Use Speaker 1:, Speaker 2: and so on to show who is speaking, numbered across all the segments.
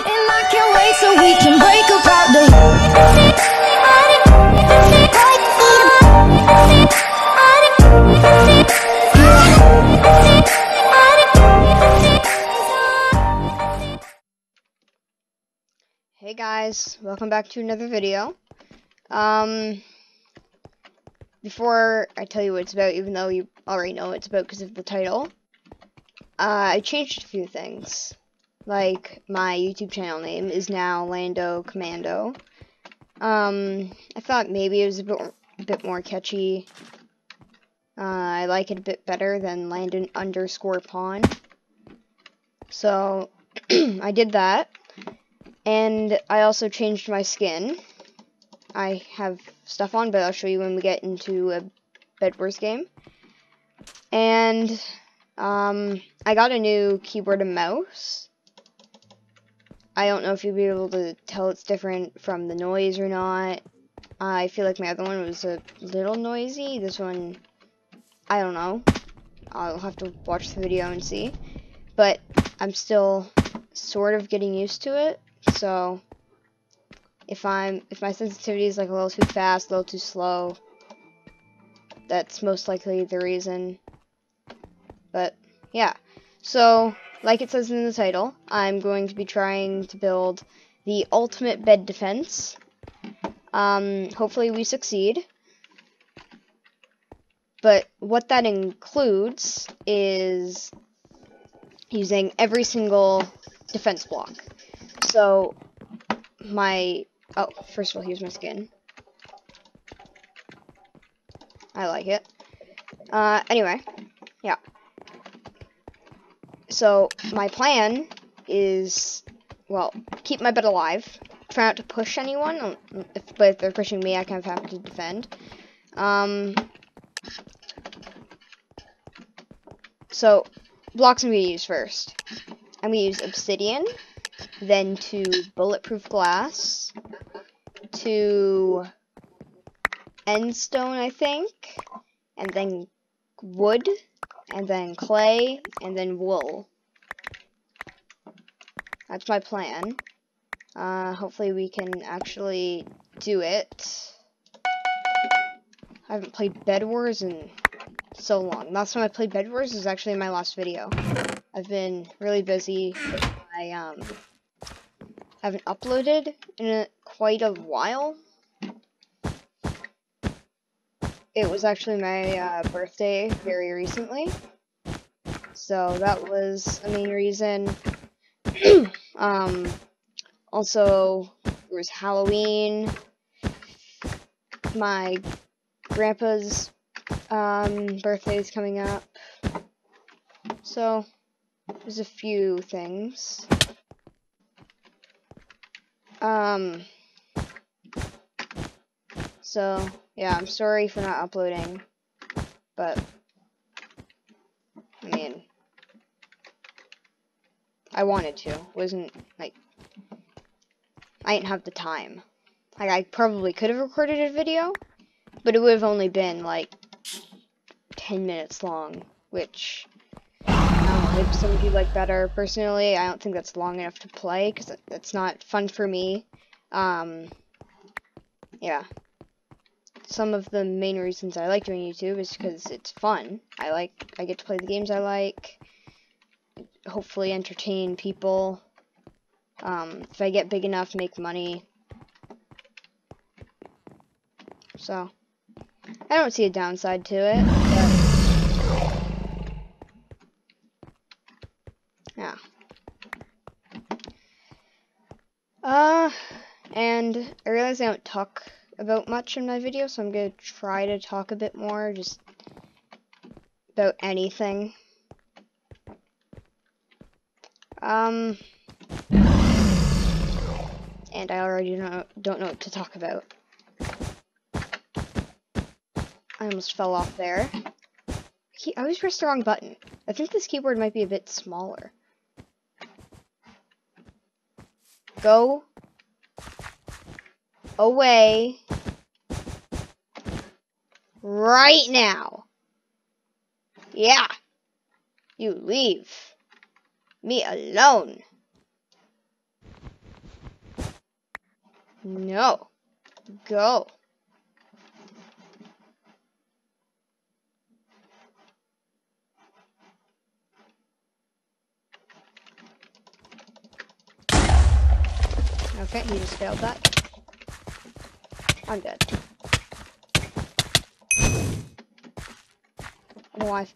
Speaker 1: And I can't wait so we can break the
Speaker 2: Hey guys, welcome back to another video. Um, before I tell you what it's about, even though you already know what it's about because of the title, uh, I changed a few things. Like, my YouTube channel name is now Lando Commando. Um, I thought maybe it was a bit, a bit more catchy. Uh, I like it a bit better than Landon underscore pon. So, I did that. And I also changed my skin. I have stuff on, but I'll show you when we get into a Bed Wars game. And um, I got a new keyboard and mouse. I don't know if you'll be able to tell it's different from the noise or not. I feel like my other one was a little noisy. This one, I don't know. I'll have to watch the video and see. But I'm still sort of getting used to it. So if I'm if my sensitivity is like a little too fast, a little too slow, that's most likely the reason. But yeah. So like it says in the title, I'm going to be trying to build the ultimate bed defense. Um, hopefully we succeed. But what that includes is using every single defense block. So, my, oh, first of all, here's my skin. I like it. Uh, anyway, yeah. So, my plan is, well, keep my bed alive. Try not to push anyone, um, if, but if they're pushing me, I kind of have to defend. Um, so, blocks I'm going to use first. I'm going to use obsidian then to bulletproof glass, to endstone, I think, and then wood, and then clay, and then wool. That's my plan. Uh, hopefully we can actually do it. I haven't played Bed Wars in so long. Last time I played Bed Wars was actually my last video. I've been really busy I um, haven't uploaded in a, quite a while. It was actually my uh, birthday very recently. So that was the main reason. um, also, there was Halloween. My grandpa's um, birthday is coming up. So, there's a few things. Um, so, yeah, I'm sorry for not uploading, but, I mean, I wanted to, wasn't, like, I didn't have the time. Like, I probably could have recorded a video, but it would have only been, like, 10 minutes long, which I don't Maybe some of you like better. Personally, I don't think that's long enough to play because it's not fun for me. Um, yeah. Some of the main reasons I like doing YouTube is because it's fun. I like, I get to play the games I like. Hopefully entertain people. Um, if I get big enough, make money. So, I don't see a downside to it, Yeah. Uh, and I realize I don't talk about much in my video, so I'm gonna try to talk a bit more, just about anything. Um, and I already don't, don't know what to talk about. I almost fell off there. I always pressed the wrong button. I think this keyboard might be a bit smaller. Go away right now. Yeah. You leave me alone. No. Go. Okay, he just failed that. I'm dead. I'm alive.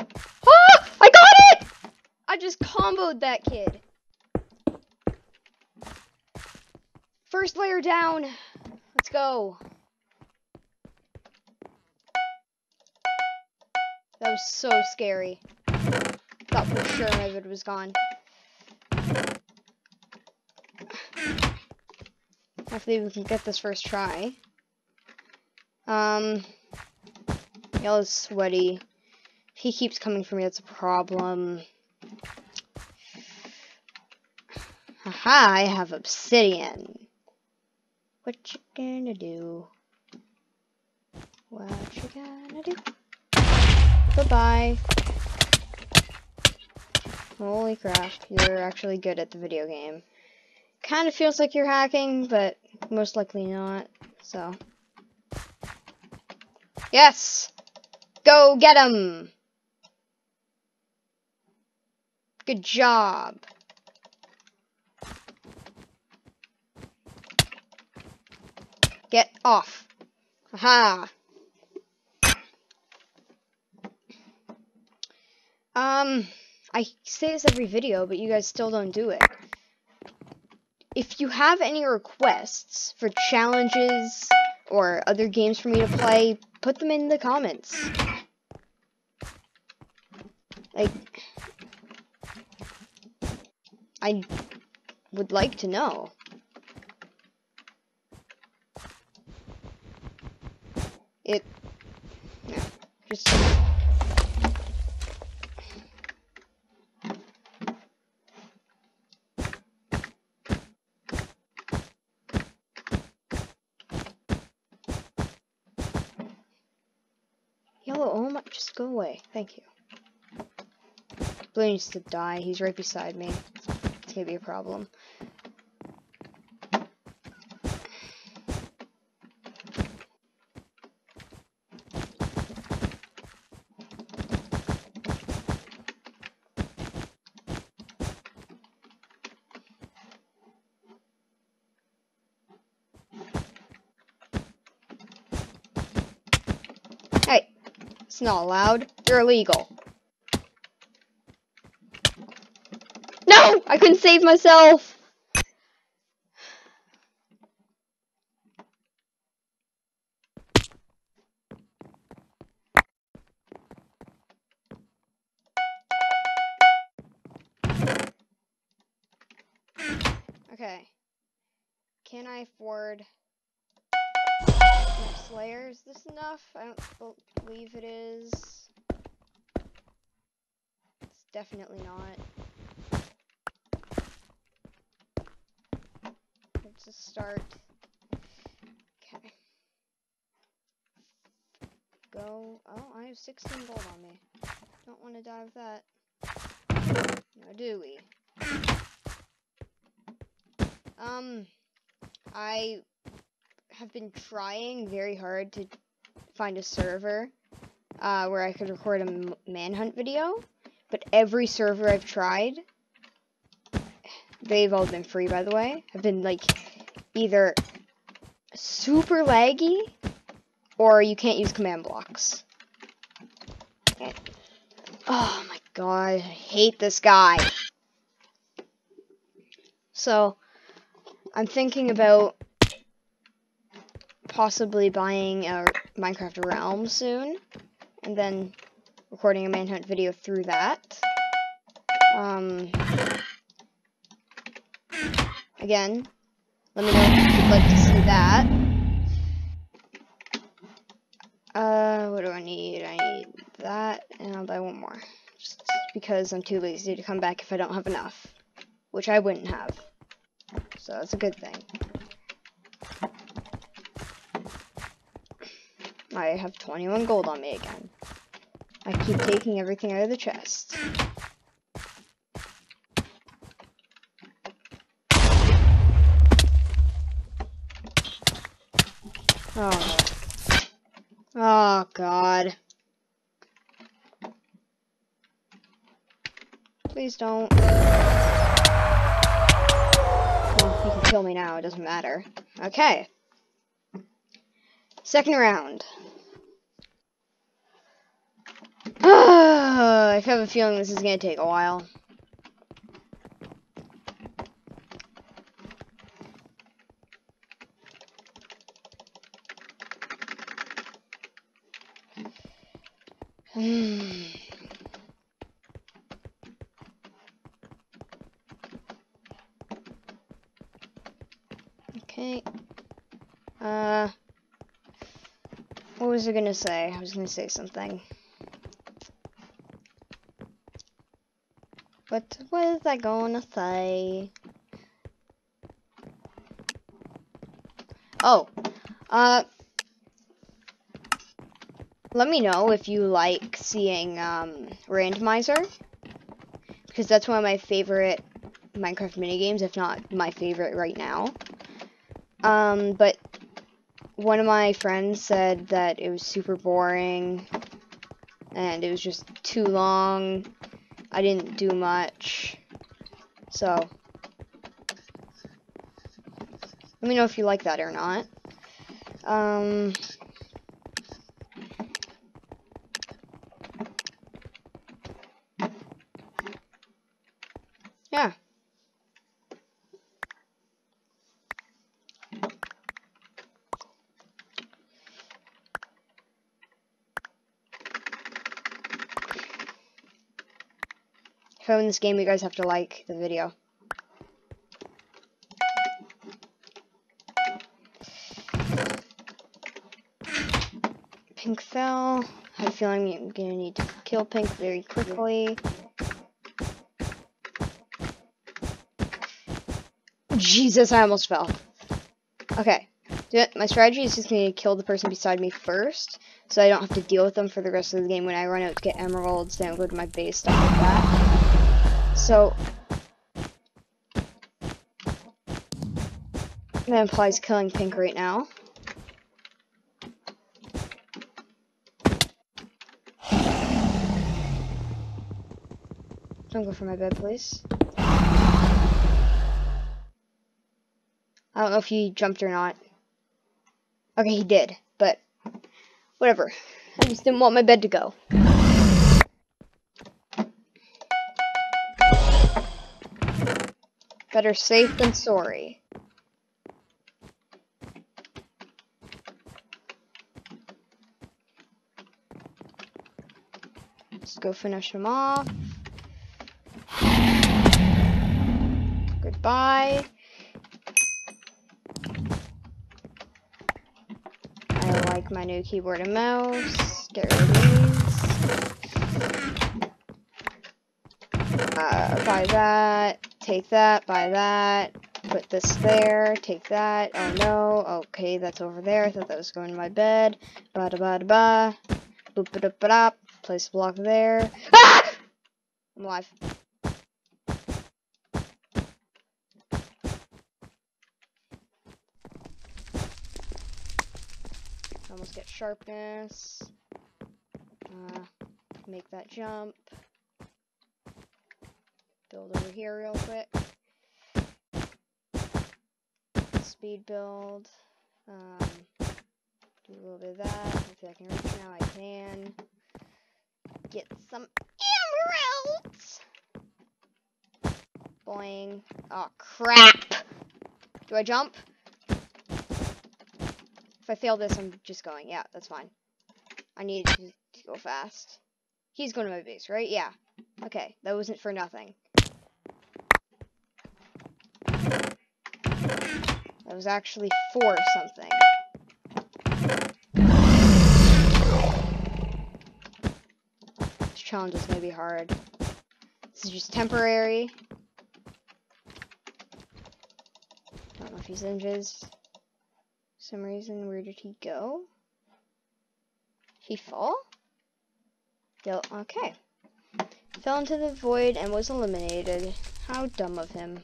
Speaker 2: Ah! I got it! I just comboed that kid. First layer down. Let's go. That was so scary. Thought for sure my vid was gone. Hopefully we can get this first try. Um, Yellow's sweaty. He keeps coming for me, that's a problem. Haha, I have obsidian. What you gonna do? What you gonna do? Bye-bye. Holy crap, you're actually good at the video game. Kind of feels like you're hacking, but most likely not, so. Yes! Go get him! Good job. Get off. Aha. Um, I say this every video, but you guys still don't do it. If you have any requests for challenges or other games for me to play, put them in the comments. Like, I would like to know. It, just. Yellow, oh my, just go away. Thank you. Blue needs to die. He's right beside me. It's gonna be a problem. Hey, it's not allowed. You're illegal. No! I couldn't save myself! Okay. Can I afford next layer? Is this enough? I don't believe it is. Definitely not. Let's just start. Okay. Go. Oh, I have 16 gold on me. Don't want to die with that. No, do we? Um, I have been trying very hard to find a server uh, where I could record a manhunt video, but every server I've tried, they've all been free, by the way, have been like either super laggy or you can't use command blocks. Oh my god, I hate this guy. So, I'm thinking about possibly buying a Minecraft Realm soon, and then recording a manhunt video through that. Um, again, let me know if you'd like to see that. Uh, what do I need? I need that, and I'll buy one more. Just because I'm too lazy to come back if I don't have enough. Which I wouldn't have. So that's a good thing. I have 21 gold on me again. I keep taking everything out of the chest. Oh. Oh, God. Please don't. Well, you can kill me now, it doesn't matter. Okay. Second round. I have a feeling this is gonna take a while. Okay. Uh, what was I gonna say? I was gonna say something. What was I gonna say? Oh, uh, let me know if you like seeing um, Randomizer, because that's one of my favorite Minecraft minigames, if not my favorite right now. Um, but one of my friends said that it was super boring, and it was just too long. I didn't do much, so let me know if you like that or not. Um, yeah. I'm in this game, you guys have to like the video. Pink fell. I have a feeling I'm gonna need to kill Pink very quickly. Jesus, I almost fell. Okay. My strategy is just going to kill the person beside me first, so I don't have to deal with them for the rest of the game when I run out to get emeralds, then I'll go to my base, stuff like that. So, that implies killing Pink right now. Don't go for my bed, please. I don't know if he jumped or not. Okay, he did, but whatever. I just didn't want my bed to go. Better safe than sorry. Let's go finish him off. Goodbye. I like my new keyboard and mouse. Get rid of these. Uh, buy that. Take that. Buy that. Put this there. Take that. Oh no. Okay, that's over there. I thought that was going to my bed. Ba da ba da ba. Boop ba da ba da. Place block there. Ah! I'm alive. almost get sharpness. Uh, make that jump. Build over here real quick. Speed build. Um, do a little bit of that. If I can reach now, I can. Get some emeralds! Boing. Oh, crap! Do I jump? If I fail this, I'm just going. Yeah, that's fine. I need to, to go fast. He's going to my base, right? Yeah. Okay, that wasn't for nothing. Was actually for something. This challenge is to be hard. This is just temporary. Don't know if he's injured some reason, where did he go? He fall? Yo, okay. Fell into the void and was eliminated. How dumb of him.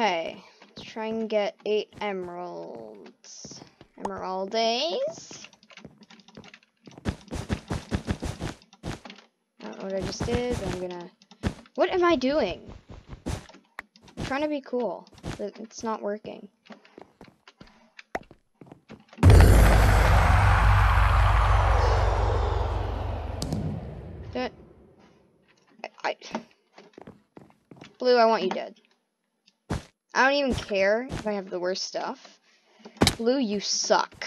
Speaker 2: Okay, let's try and get eight emeralds. Emerald days. I don't know what I just did, I'm gonna. What am I doing? I'm trying to be cool, but it's not working. That. I. Blue, I want you dead. I don't even care if I have the worst stuff. Blue, you suck.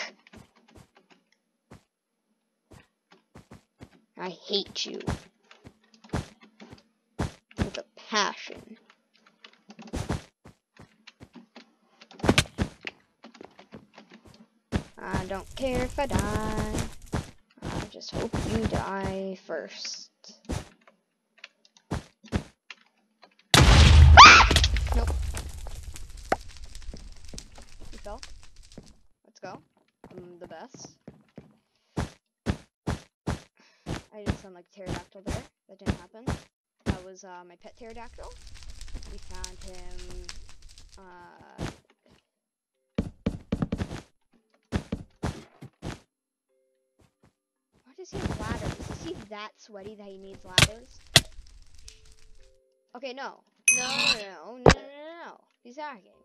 Speaker 2: I hate you. With a passion. I don't care if I die. I just hope you die first. nope. You fell? Let's go. I'm the best. I didn't sound like pterodactyl there. That didn't happen. That was uh, my pet pterodactyl. We found him. Uh, why does he have ladders? Is he that sweaty that he needs ladders? Okay, no. No, no, no, no, no, no, no. He's hacking.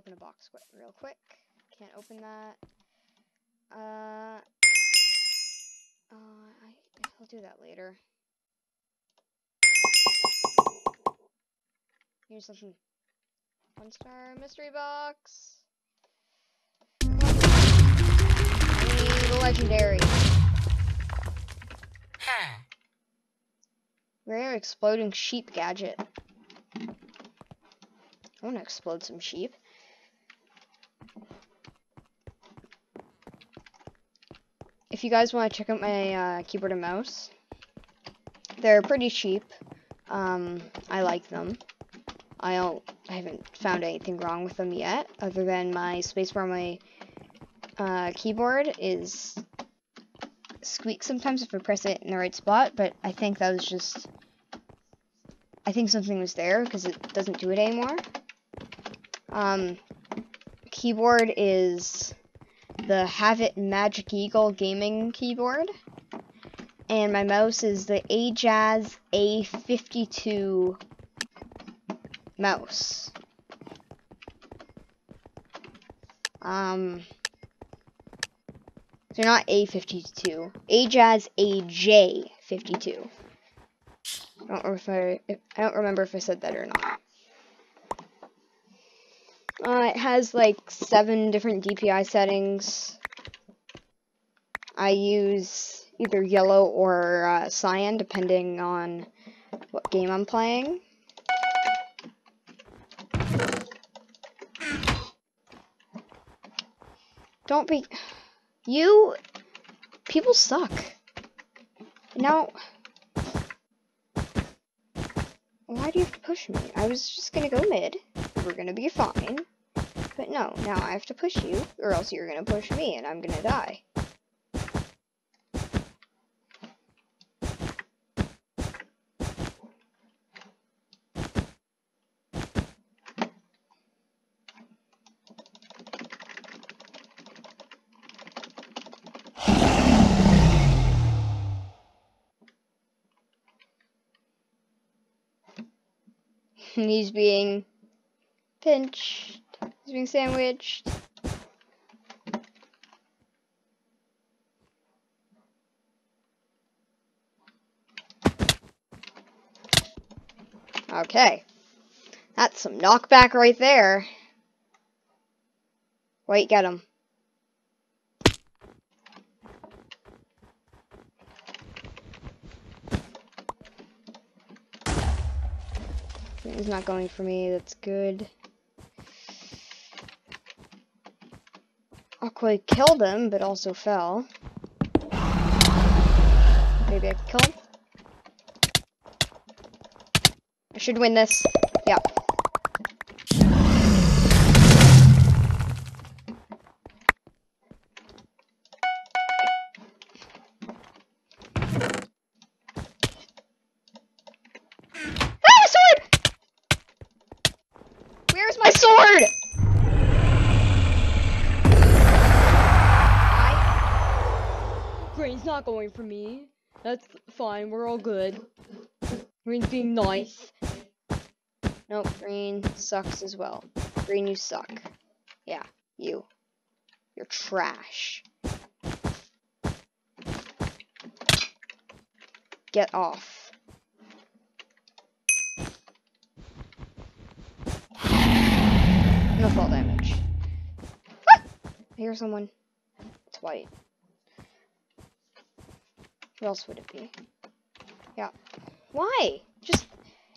Speaker 2: Open a box quick, real quick. Can't open that. Uh, uh, I, I'll do that later. Here's something. One star mystery box. I legendary. Rare exploding sheep gadget. I want to explode some sheep. If you guys want to check out my uh, keyboard and mouse, they're pretty cheap. Um, I like them. I don't. I haven't found anything wrong with them yet, other than my spacebar on my uh, keyboard is squeak sometimes if I press it in the right spot. But I think that was just. I think something was there because it doesn't do it anymore. Um, keyboard is the Havit Magic Eagle gaming keyboard. And my mouse is the Ajazz A52 mouse. Um, they're not A52. Ajazz AJ52. I don't if I, I don't remember if I said that or not. Uh, it has like seven different DPI settings. I use either yellow or uh, cyan depending on what game I'm playing. Don't be. You. People suck. Now. Why do you have to push me? I was just gonna go mid. We're gonna be fine. But no, now I have to push you, or else you're gonna push me and I'm gonna die. He's being pinched. Being sandwiched. Okay. That's some knockback right there. Wait, get him. He's not going for me, that's good. Aqua killed him, but also fell. Maybe I can kill him? I should win this. Yeah. Fine. We're all good. Green's being nice. Nope, green sucks as well. Green, you suck. Yeah, you. You're trash. Get off. No fall damage. Ah! I hear someone. It's white. Who else would it be? Yeah. Why? Just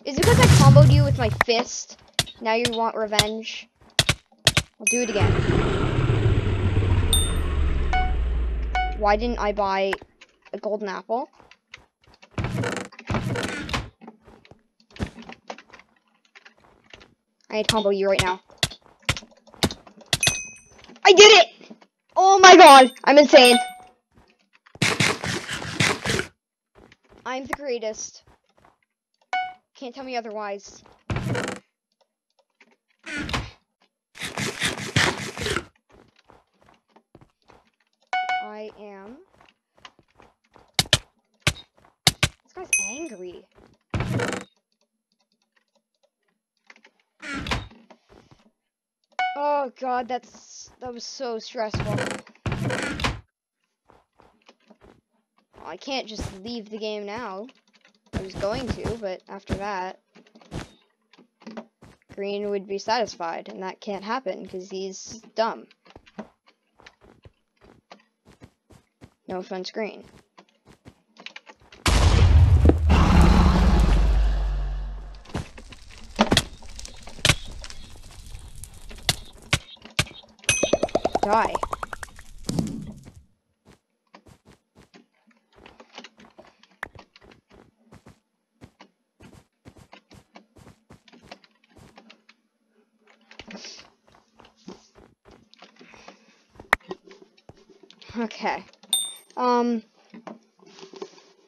Speaker 2: is it because I comboed you with my fist? Now you want revenge? I'll do it again. Why didn't I buy a golden apple? I need to combo you right now. I did it! Oh my god, I'm insane. I'm the greatest. Can't tell me otherwise. I am. This guy's angry. Oh god, that's that was so stressful. I can't just leave the game now. I was going to, but after that, Green would be satisfied, and that can't happen because he's dumb. No offense, Green. Die. Okay. Um.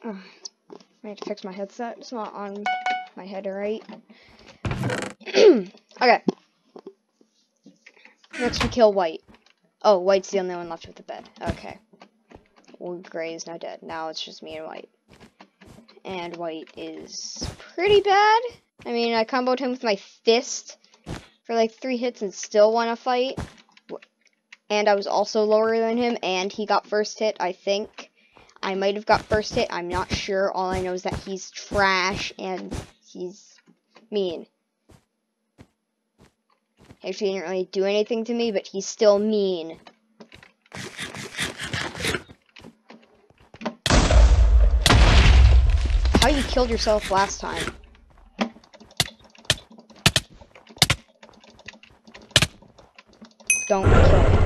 Speaker 2: oh, I need to fix my headset. It's not on my head right. okay. Next we kill white. Oh, white's the only one left with the bed. Okay. Well, gray is now dead. Now it's just me and white. And white is pretty bad. I mean, I comboed him with my fist for like three hits and still won a fight and I was also lower than him, and he got first hit, I think. I might have got first hit, I'm not sure. All I know is that he's trash, and he's mean. Actually, he didn't really do anything to me, but he's still mean. How you killed yourself last time. Don't kill me.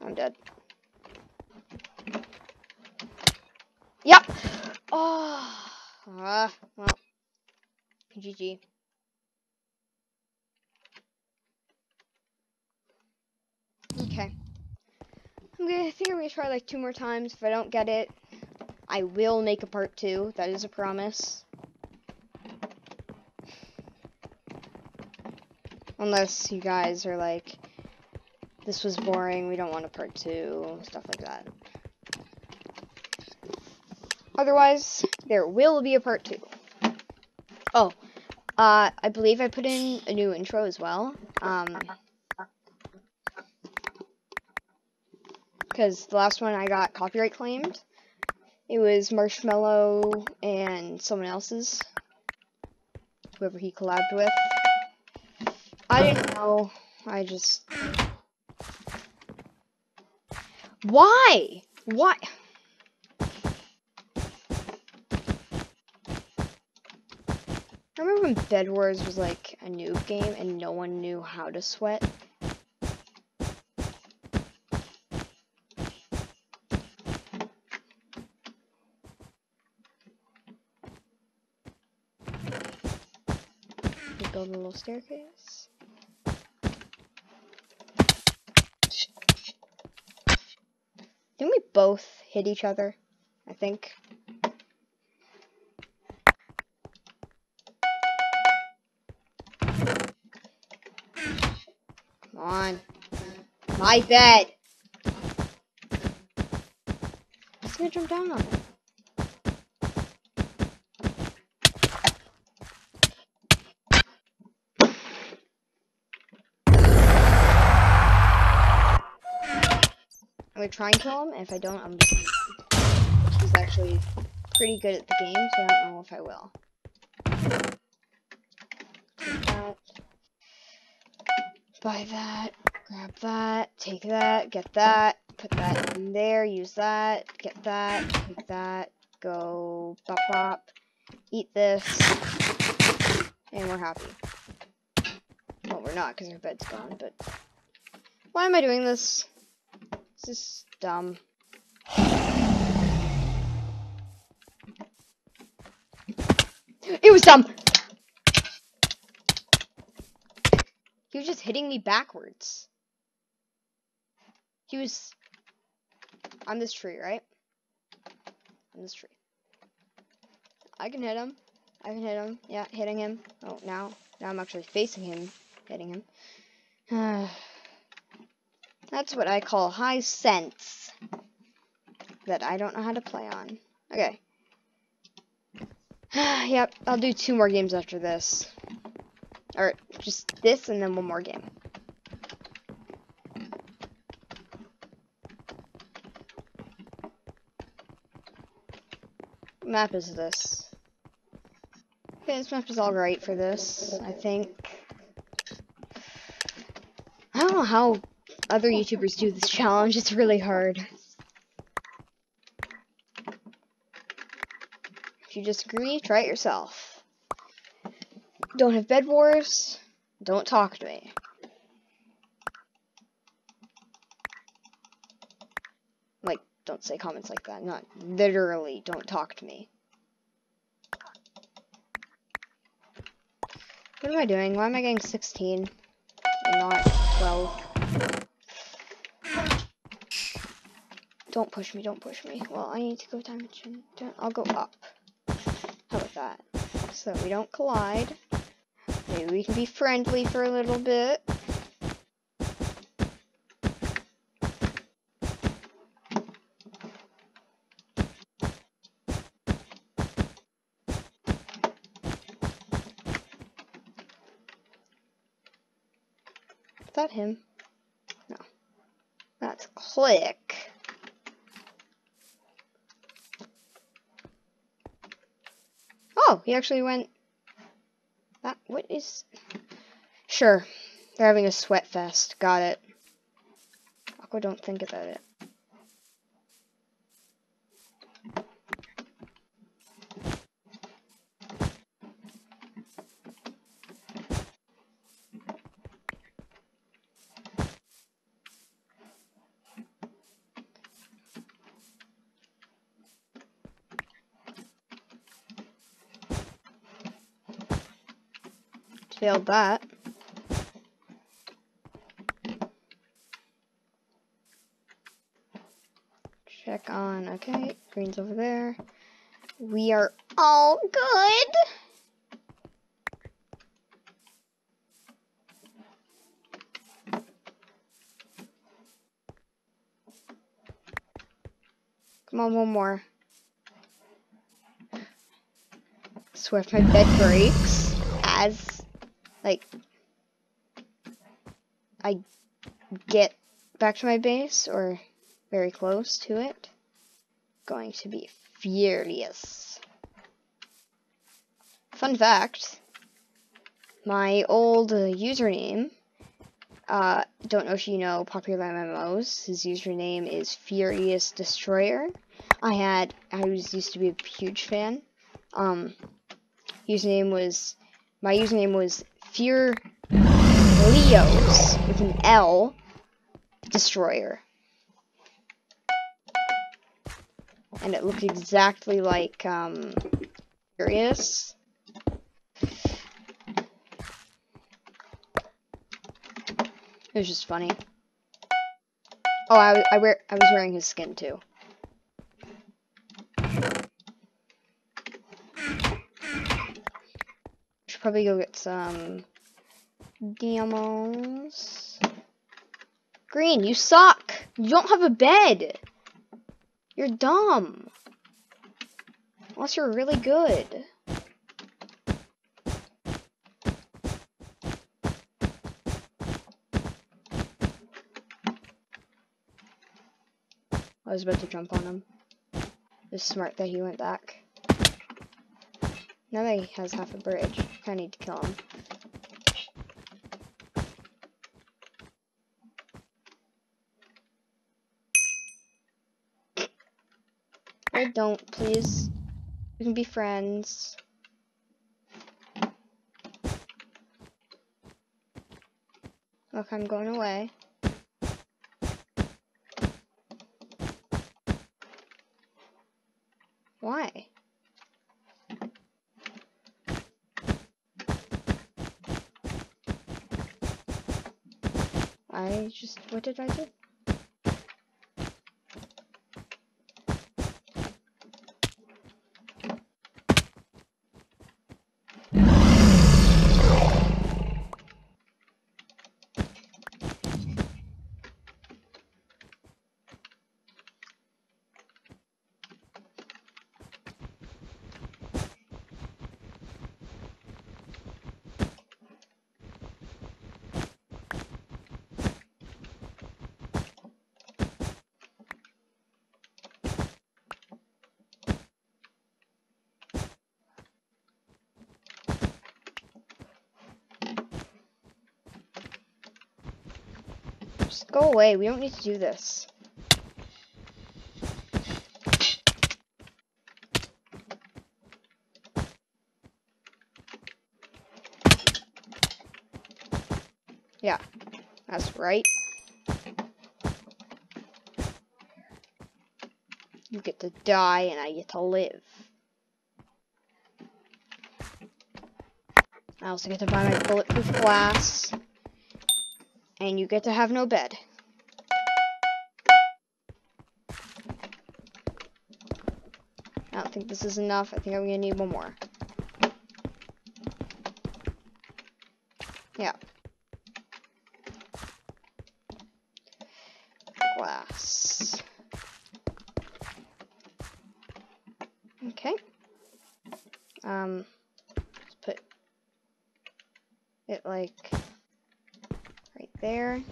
Speaker 2: I'm dead. Yep. Oh. Uh, well. GG. Okay. I'm gonna I like two more times. If I don't get it, I will make a part two. That is a promise. Unless you guys are like, this was boring, we don't want a part two, stuff like that. Otherwise, there will be a part two. Oh, uh, I believe I put in a new intro as well. Um, because the last one I got copyright claimed. It was Marshmello and someone else's. Whoever he collabed with. I didn't know. I just. Why? Why? I remember when Bed Wars was like a noob game and no one knew how to sweat. the little staircase. Didn't we both hit each other? I think. Come on. My bed! He's gonna jump down on me. I'm gonna try and kill him. If I don't, I'm just gonna He's actually pretty good at the game, so I don't know if I will. Buy that. Grab that. Take that. Get that. Put that in there. Use that. Get that. Take that. Go. Bop bop. Eat this. And we're happy. Well, we're not because our bed's gone, but... Why am I doing? This is dumb. It was dumb! He was just hitting me backwards. He was on this tree, right? On this tree. I can hit him. I can hit him. Yeah, hitting him. Oh, now, now I'm actually facing him, hitting him. That's what I call high sense that I don't know how to play on. Okay. yep, I'll do two more games after this. Or just this and then one more game. Map is this? Okay, this map is alright for this, I think. I don't know how other YouTubers do this challenge. It's really hard. If you disagree, try it yourself. Don't have bed wars. Don't talk to me. Like, don't say comments like that. Not literally, don't talk to me. What am I doing? Why am I getting 16 and not 12? Don't push me, don't push me. Well, I need to go dimension. I'll go up. How about that? So we don't collide. Maybe we can be friendly for a little bit. Is that him? No. That's click. Oh, he actually went. That what is? Sure, they're having a sweat fest. Got it. Aqua, don't think about it. Failed that. Check on, okay, green's over there. We are all good. Come on, one more. Swear if my bed breaks as like I get back to my base or very close to it, going to be furious. Fun fact, my old username, uh, don't know if you know PopularMMOs, his username is Furious Destroyer. I had, I was used to be a huge fan. Um, username was, my username was Fear Leos with an L Destroyer. And it looked exactly like um, Furious. It was just funny. Oh, I, I wear I was wearing his skin too. Should probably go get some diamonds. Green, you suck. You don't have a bed. You're dumb. Unless you're really good. I was about to jump on him. It's smart that he went back. Now that he has half a bridge, I need to kill him. I don't, please. We can be friends. Look, I'm going away. Why? I just, what did I do? Just go away. We don't need to do this. Yeah, that's right. You get to die and I get to live. I also get to buy my bulletproof glass. And you get to have no bed. Think this is enough. I think I'm gonna need one more. Yeah. Glass. Okay. Um, let's put it like right there.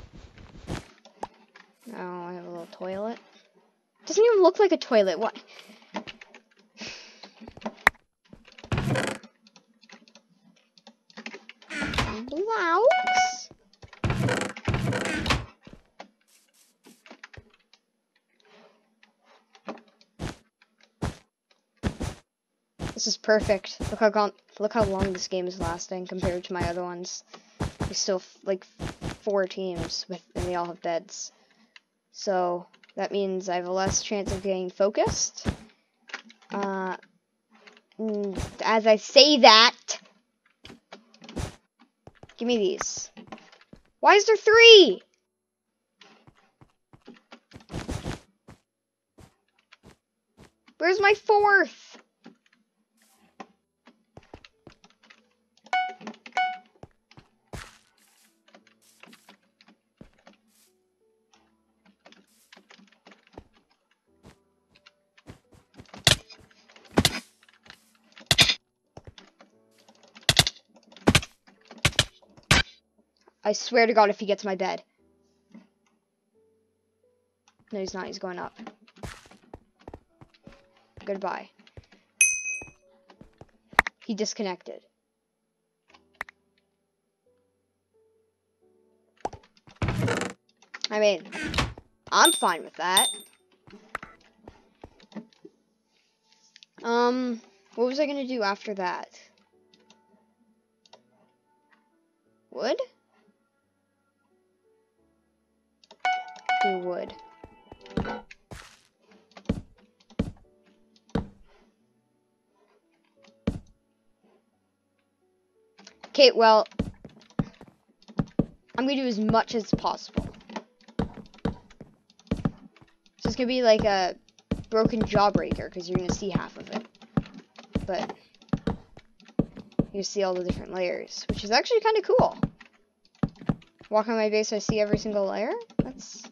Speaker 2: Oh, I have a little toilet. Doesn't even look like a toilet. What? Blocks. This is perfect. Look how gone, look how long this game is lasting compared to my other ones. We still like four teams with, and they all have beds. So that means I have a less chance of getting focused. Uh, as I say that, give me these. Why is there three? Where's my fourth? I swear to God if he gets my bed. No, he's not. He's going up. Goodbye. He disconnected. I mean, I'm fine with that. Um, what was I gonna do after that? Okay, well, I'm gonna do as much as possible. So it's gonna be like a broken jawbreaker because you're gonna see half of it, but you see all the different layers, which is actually kind of cool. Walk on my base, I see every single layer. That's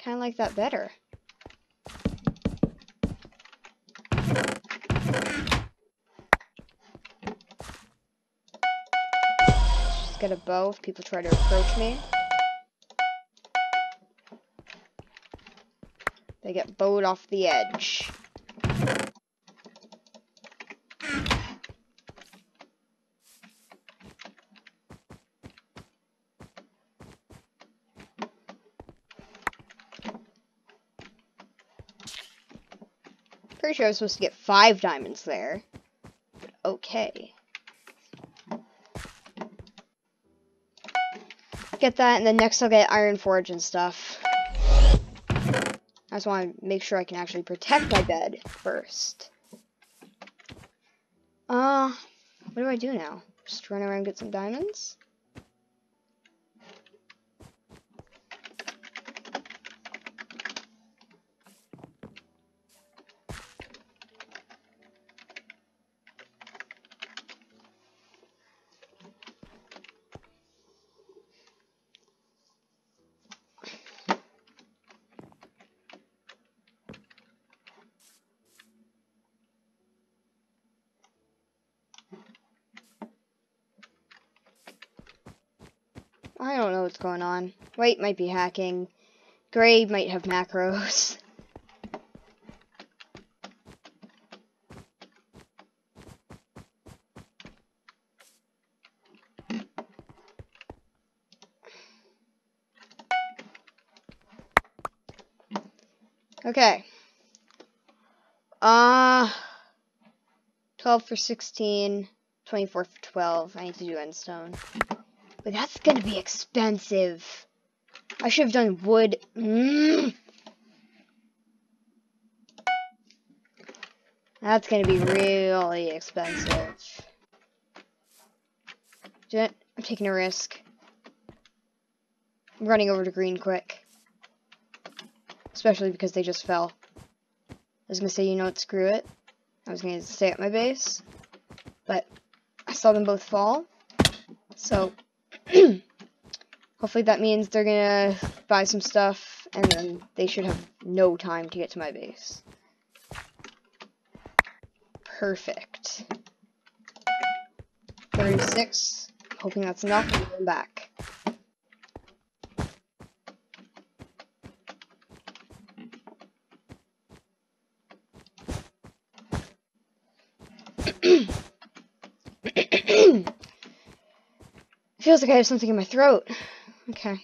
Speaker 2: kind of like that better. Get a bow if people try to approach me. They get bowed off the edge. Pretty sure I was supposed to get five diamonds there. But okay. Get that, and then next I'll get Iron Forge and stuff. I just want to make sure I can actually protect my bed first. Uh, what do I do now? Just run around get some diamonds? I don't know what's going on. White might be hacking. Gray might have macros. Okay. Uh 12 for 16, 24 for 12. I need to do endstone. But that's gonna be expensive. I should have done wood. Mm. That's gonna be really expensive. I'm taking a risk. I'm running over to green quick. Especially because they just fell. I was gonna say, you know what, screw it. I was gonna stay at my base. But I saw them both fall. So hopefully that means they're gonna buy some stuff and then they should have no time to get to my base. Perfect. 36. Hoping that's enough and going back. feels like I have something in my throat. Okay.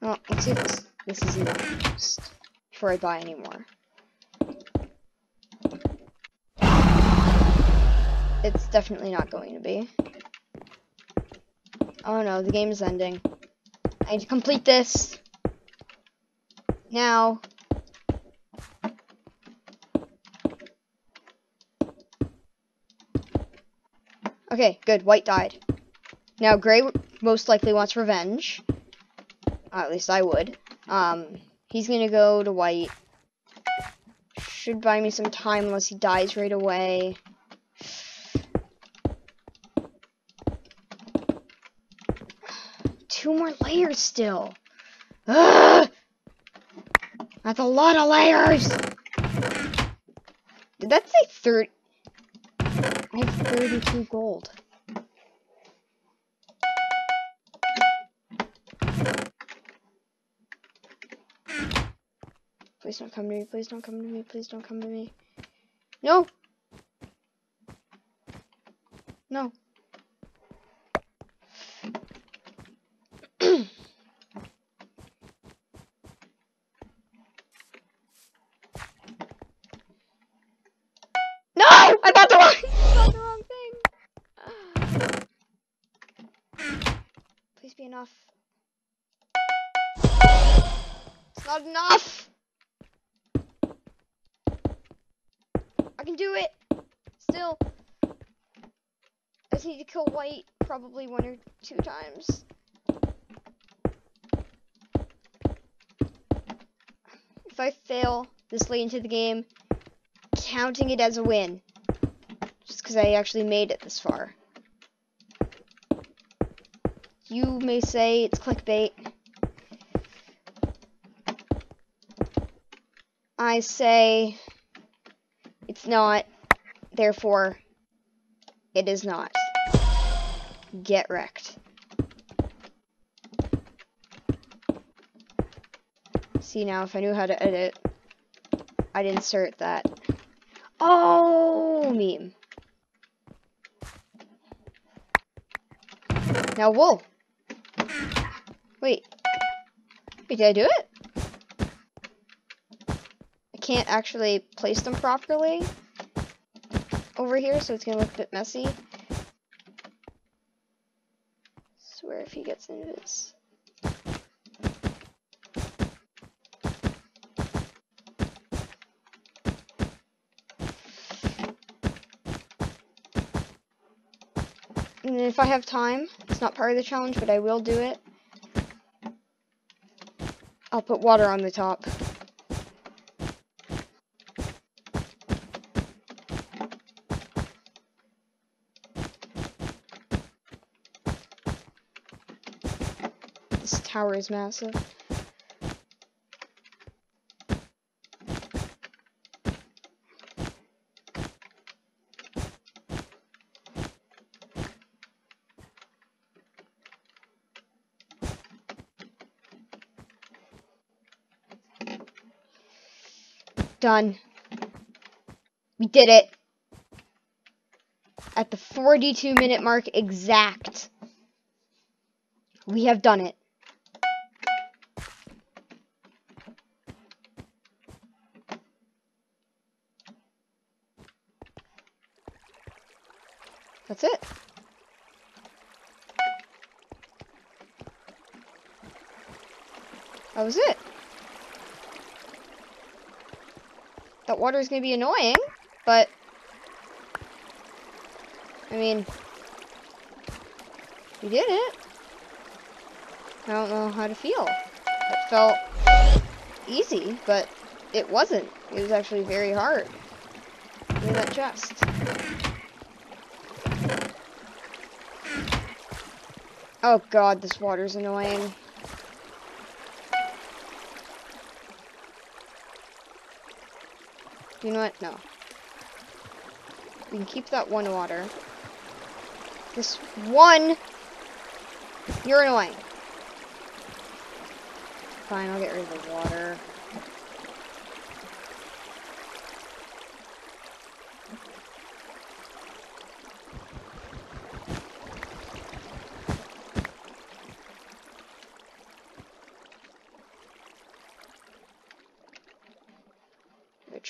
Speaker 2: Well, let's see if this, this is enough before I buy any more. It's definitely not going to be. Oh no, the game is ending. I need to complete this. Now. Okay, good. White died. Now, Gray most likely wants revenge. Uh, at least I would. Um, he's gonna go to White. Should buy me some time unless he dies right away. Two more layers still. Ugh! That's a lot of layers! Did that say 30? I have 32 gold. Please don't come to me, please don't come to me, please don't come to me. No. no! Probably one or two times. If I fail this late into the game, counting it as a win. Just because I actually made it this far. You may say it's clickbait. I say it's not, therefore, it is not. Get wrecked. See now, if I knew how to edit, I'd insert that. Oh, meme. Now, wool. Wait. Wait, did I do it? I can't actually place them properly over here, so it's gonna look a bit messy. And if I have time, it's not part of the challenge, but I will do it. I'll put water on the top. This tower is massive. Done. We did it. At the 42 minute mark exact. We have done it. That's it. That was it. That water is going to be annoying, but... I mean... We did it. I don't know how to feel. It felt easy, but it wasn't. It was actually very hard. In that chest. Oh god, this water's annoying. You know what? No. We can keep that one water. This one! You're annoying. Fine, I'll get rid of the water.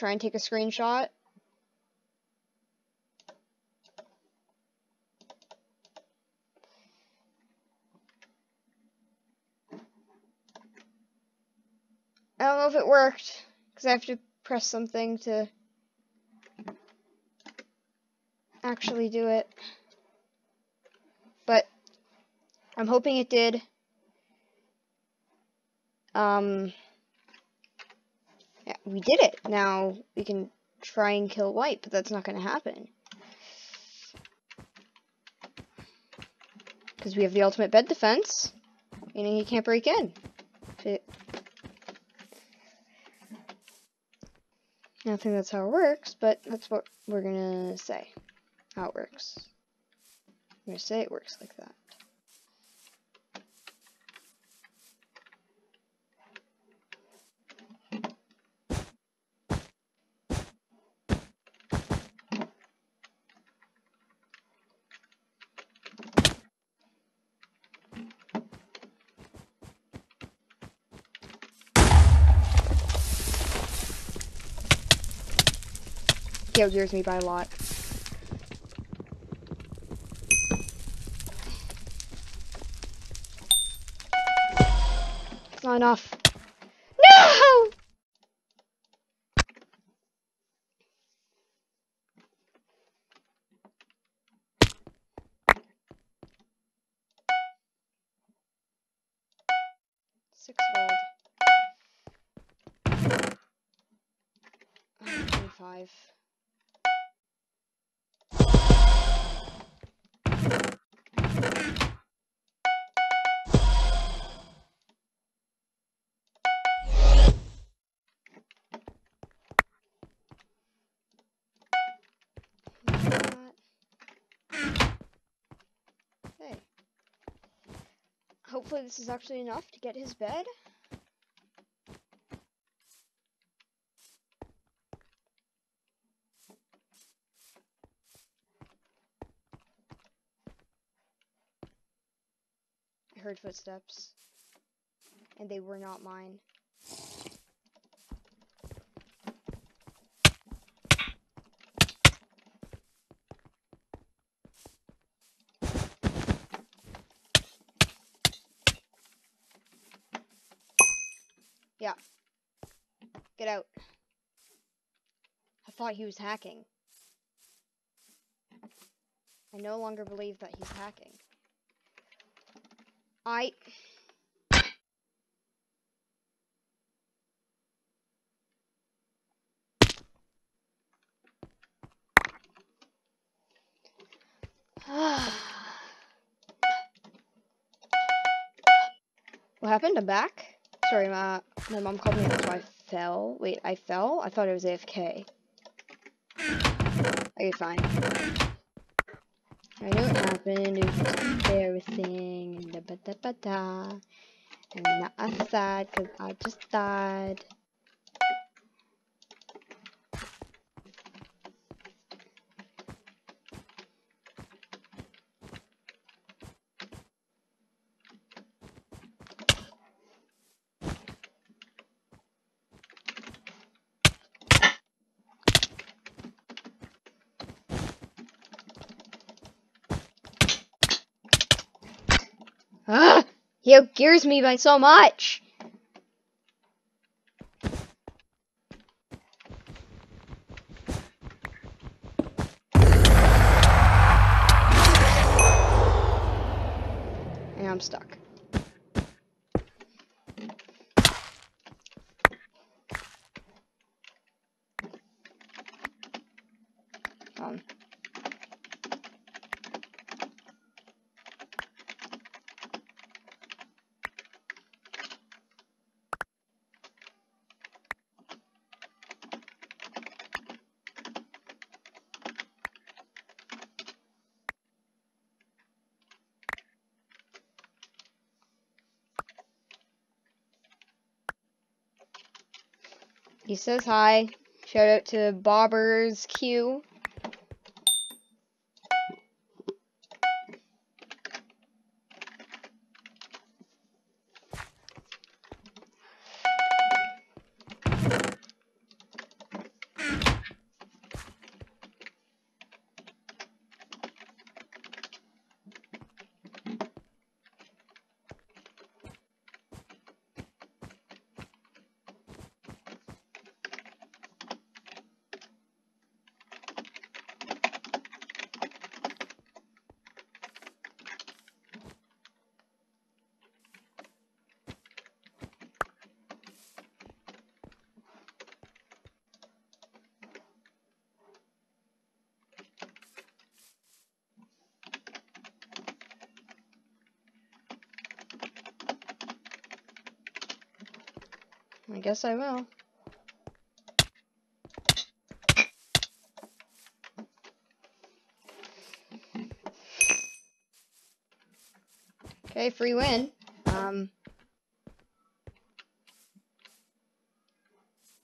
Speaker 2: Try and take a screenshot. I don't know if it worked, because I have to press something to actually do it. But I'm hoping it did. Um, yeah, we did it. Now we can try and kill White, but that's not going to happen. Because we have the ultimate bed defense, meaning he can't break in. I don't think that's how it works, but that's what we're gonna say. How it works. I'm gonna say it works like that. He outgears me by a lot. It's not enough. Hopefully this is actually enough to get his bed. I heard footsteps, and they were not mine. Yeah. Get out. I thought he was hacking. I no longer believe that he's hacking. I. what happened? I'm back? Sorry, my, my mom called me so I fell. Wait, I fell? I thought it was AFK. Okay, fine. I know what happened. It was just embarrassing. And da ba da ba da. And I'm sad because I just died. Ah! He outgears me by so much! And I'm stuck. Um. He says hi. Shout out to Bobbers Q. I guess I will. Okay, free win. Um,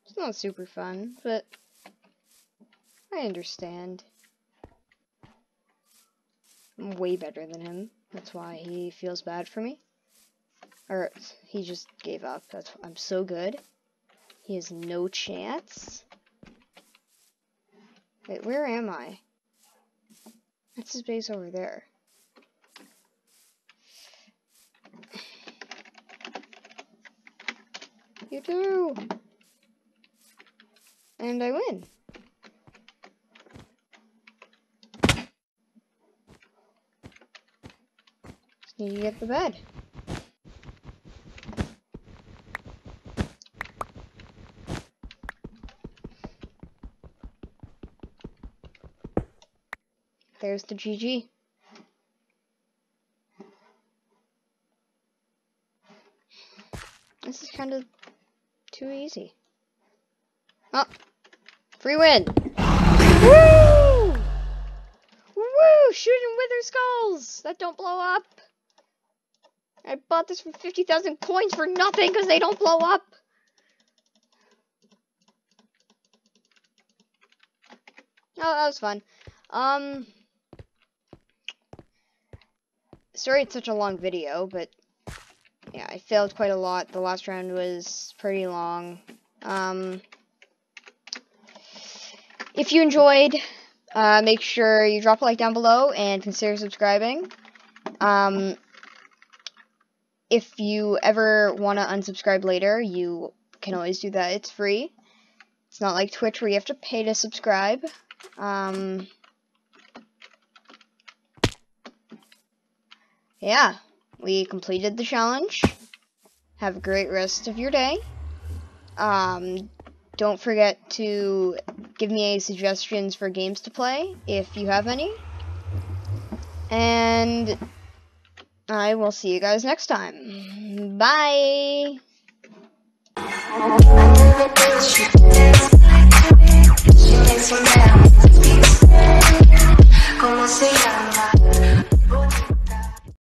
Speaker 2: it's not super fun, but I understand. I'm way better than him. That's why he feels bad for me. Or he just gave up. That's I'm so good. He has no chance. Wait, where am I? That's his base over there. You do. And I win. Just need to get the bed. There's the GG. This is kind of too easy. Oh, free win. Woo! Woo! Shooting wither skulls that don't blow up. I bought this for 50,000 coins for nothing because they don't blow up. Oh, that was fun. Um, sorry it's such a long video, but yeah, I failed quite a lot. The last round was pretty long. Um, if you enjoyed, uh, make sure you drop a like down below and consider subscribing. Um, if you ever want to unsubscribe later, you can always do that. It's free. It's not like Twitch where you have to pay to subscribe. Um, yeah, we completed the challenge. Have a great rest of your day. Um, don't forget to give me any suggestions for games to play if you have any. And I will see you guys next time. Bye!